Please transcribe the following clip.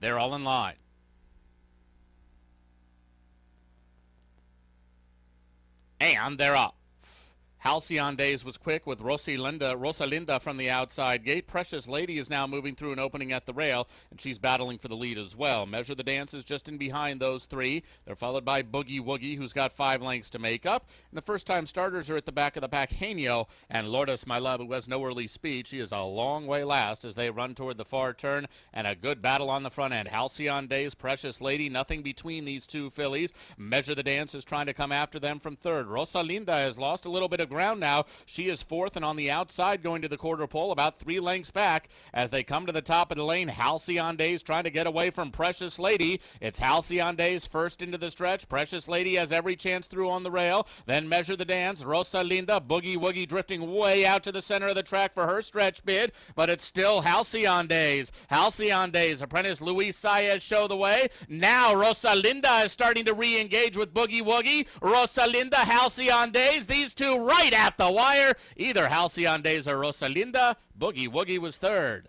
They're all in line. And they're up. Halcyon Days was quick with Rosalinda, Rosalinda from the outside gate. Precious Lady is now moving through an opening at the rail, and she's battling for the lead as well. Measure the Dance is just in behind those three. They're followed by Boogie Woogie, who's got five lengths to make up. And the first time starters are at the back of the pack, Genio and Lourdes, my love, who has no early speed. She is a long way last as they run toward the far turn, and a good battle on the front end. Halcyon Days, Precious Lady, nothing between these two fillies. Measure the Dance is trying to come after them from third. Rosalinda has lost a little bit of ground now. She is fourth and on the outside going to the quarter pole, about three lengths back as they come to the top of the lane. Halcyon Days trying to get away from Precious Lady. It's Halcyon Days first into the stretch. Precious Lady has every chance through on the rail. Then measure the dance. Rosalinda, Boogie Woogie drifting way out to the center of the track for her stretch bid, but it's still Halcyon Days. Halcyon Days. Apprentice Luis Saez show the way. Now Rosalinda is starting to re-engage with Boogie Woogie. Rosalinda, Halcyon Days. These two right at the wire. Either Halcyon Days or Rosalinda. Boogie Woogie was third.